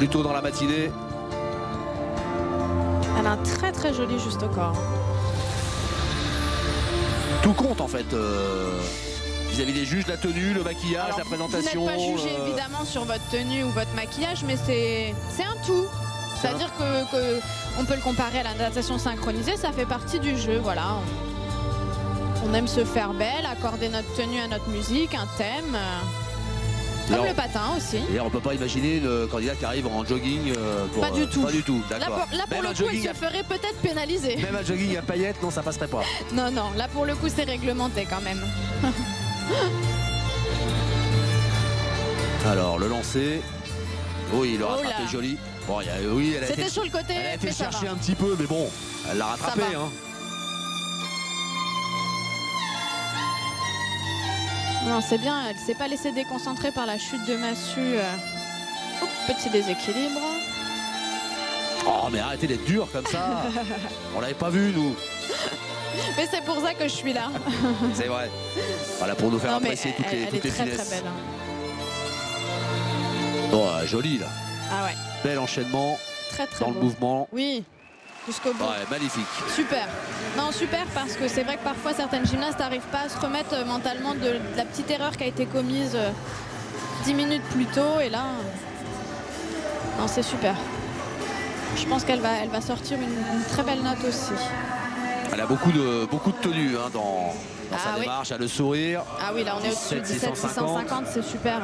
plus tôt dans la matinée. Elle a un très très joli juste au corps. Tout compte en fait. euh, Vis-à-vis des juges, la tenue, le maquillage, Alors, la présentation. Vous n'êtes pas jugé euh, évidemment sur votre tenue ou votre maquillage, mais c'est un tout. C'est-à-dire que, que on peut le comparer à la natation synchronisée, ça fait partie du jeu. Voilà. On aime se faire belle, accorder notre tenue à notre musique, un thème. Euh, Comme le patin aussi. D'ailleurs, on peut pas imaginer une candidate qui arrive en jogging. euh, pour, Pas du euh, tout. Pas du tout, Là pour, là, pour Même le coup, jogging se ferait peut-être pénaliser. Même un jogging à paillettes, non, ça passerait pas. Non, non, là pour le coup, c'est réglementé quand même. Alors, le lancer. Oui, le Oh rattrapé là. joli. Bon, il y a- oui, elle a été, C'était sur le côté, elle a été mais chercher un petit peu, mais bon, elle l'a rattrapé. Hein. Non, c'est bien, elle s'est pas laissée déconcentrer par la chute de massue. euh. Oups, petit déséquilibre. Oh, mais arrêtez d'être dur comme ça. On l'avait pas vu, nous. Mais c'est pour ça que je suis là. C'est vrai. Voilà, pour nous faire Non, apprécier toutes elle, les, elle toutes est les très finesses. très belle. hein. Bon, euh, joli, là. Ah ouais, Bel enchaînement très très dans beau. le mouvement. Oui, jusqu'au bout. Ouais, magnifique. Super. Non, super parce que c'est vrai que parfois certaines gymnastes n'arrivent pas à se remettre euh, mentalement de, de la petite erreur qui a été commise euh, 10 minutes plus tôt et là. euh, Non, c'est super. Je pense qu'elle va, elle va sortir une, une très belle note aussi. Elle a beaucoup de, beaucoup de tenue hein, dans, dans Ah sa oui. démarche. Elle a le sourire. Ah oui, là on est au-dessus de 17 17 650, c'est super.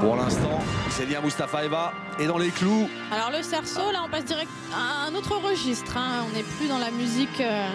Pour l'instant, Célia Mustafaeva est dans les clous. Alors le cerceau, là on passe direct à un autre registre. hein. On n'est plus dans la musique. euh,